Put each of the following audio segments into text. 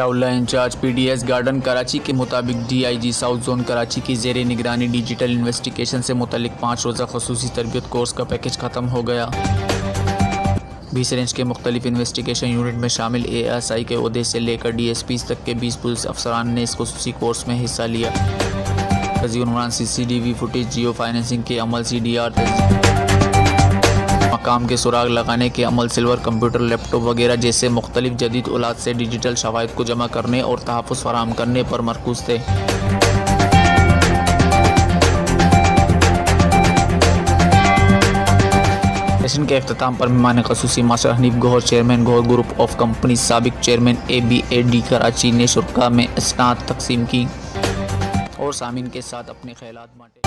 Ziaullah incharge. PDS garden Karachi के मुताबिक DIG south zone Karachi की जेर निगरानी डिजिटल इन्वेस्टिगेशन से मुतलिक पाँच रोज़ा खसूसी तरबियत कोर्स का पैकेज ख़त्म हो गया। बीस रेंज के मुख्तलिफ़ इन्वेस्टिगेशन यूनिट में शामिल ए एस आई के अहदे से लेकर डी एस पी तक के बीस पुलिस अफसरान ने इस खसूसी कोर्स में हिस्सा लिया। C C D V footage जियो फाइनेंसिंग के अमल सी डी आर मकाम के सुराग लगाने के अमल, सिल्वर कंप्यूटर, लैपटॉप वगैरह जैसे मुख्तलिफ़ जदीद औलाद से डिजिटल शवाद को जमा करने और तहफ़ फराम करने पर मरकूज थे। सेशन के अख्ताम पर मेहमान खसूसी, master Hanif Gauhar, chairman Gauhar group of company, सबक chairman A B A D, Karachi ने शुरा में स्नात तकसीम की और सामिन के साथ अपने ख्याल बांटे।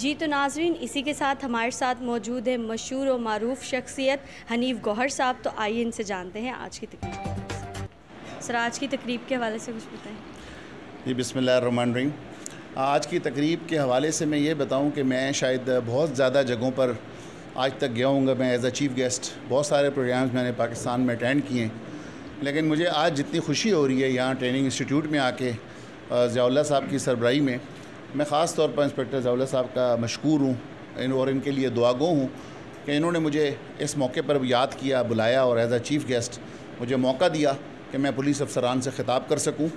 जी तो नाजरीन, इसी के साथ हमारे साथ मौजूद है मशहूर और मरूफ शख्सियत हनीफ गौहर साहब। तो आइए इनसे जानते हैं आज की तकरीब सर, आज की तकरीब के हवाले से कुछ बताएँ। जी बिसमीम आज की तकरीब के हवाले से मैं ये बताऊँ कि मैं शायद बहुत ज़्यादा जगहों पर आज तक गया हूँ मैं एज अ चीफ़ गेस्ट बहुत सारे प्रोग्राम्स मैंने पाकिस्तान में अटेंड किए हैं। लेकिन मुझे आज जितनी खुशी हो रही है यहाँ ट्रेनिंग इंस्टीट्यूट में आके ज़ियाउल्ला साहब की सरबराही में मैं ख़ास तौर पर इंस्पेक्टर जवला साहब का मशहूर हूँ, इन और इनके लिए दुआगो हूँ कि इन्होंने मुझे इस मौके पर याद किया, बुलाया और एज आ चीफ़ गेस्ट मुझे मौका दिया कि मैं पुलिस अफसरान से ख़िताब कर सकूँ।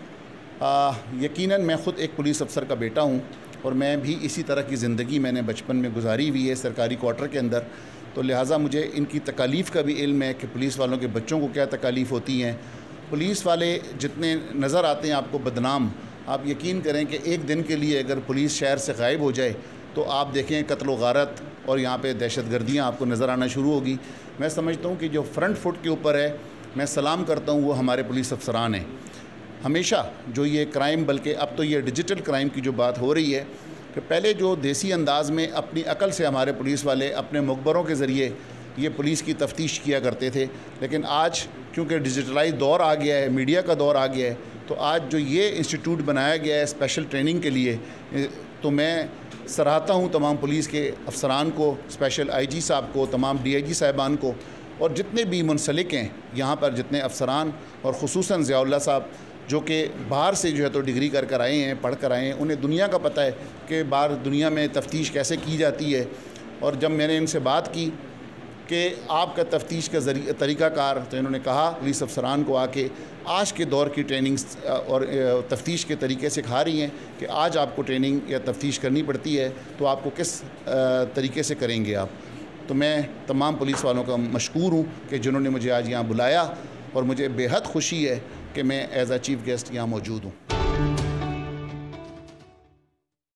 यकीनन मैं ख़ुद एक पुलिस अफसर का बेटा हूँ और मैं भी इसी तरह की ज़िंदगी मैंने बचपन में गुजारी हुई है सरकारी क्वार्टर के अंदर। तो लिहाजा मुझे इनकी तकालीफ़ का भी इल्म है कि पुलिस वालों के बच्चों को क्या तकालीफ़ होती हैं। पुलिस वाले जितने नज़र आते हैं आपको बदनाम आप यकीन करें कि एक दिन के लिए अगर पुलिस शहर से गायब हो जाए तो आप देखें कत्ल गारत और यहाँ पे दहशत गर्दियाँ आपको नज़र आना शुरू होगी। मैं समझता हूँ कि जो फ्रंट फुट के ऊपर है, मैं सलाम करता हूँ, वो हमारे पुलिस अफसरान हैं। हमेशा जो ये क्राइम, बल्कि अब तो ये डिजिटल क्राइम की जो बात हो रही है, कि पहले जो देसी अंदाज में अपनी अकल से हमारे पुलिस वाले अपने मकबरों के ज़रिए ये पुलिस की तफ्तीश किया करते थे, लेकिन आज क्योंकि डिजिटलाइज दौर आ गया है, मीडिया का दौर आ गया है तो आज जो ये इंस्टीट्यूट बनाया गया है स्पेशल ट्रेनिंग के लिए तो मैं सराहता हूँ तमाम पुलिस के अफसरान को स्पेशल आईजी साहब को, तमाम डीआईजी साहबान को, और जितने भी मुंसलिक हैं यहाँ पर जितने अफसरान और खसूस ज़ियाउल्ला साहब, जो कि बाहर से जो है तो डिग्री कर कर आए हैं, पढ़ कर आए हैं, उन्हें दुनिया का पता है कि बाहर दुनिया में तफ्तीश कैसे की जाती है। और जब मैंने इनसे बात की कि आपका तफ्तीश का तरीक़ाकार तो इन्होंने कहा, पुलिस अफसरान को आके आज के दौर की ट्रेनिंग और तफ्तीश के तरीके सिखा रही हैं कि आज आपको ट्रेनिंग या तफ्तीश करनी पड़ती है तो आपको किस तरीके से करेंगे आप? तो मैं तमाम पुलिस वालों का मशहूर हूँ कि जिन्होंने मुझे आज यहाँ बुलाया, और मुझे बेहद खुशी है कि मैं एज आ चीफ़ गेस्ट यहाँ मौजूद हूँ।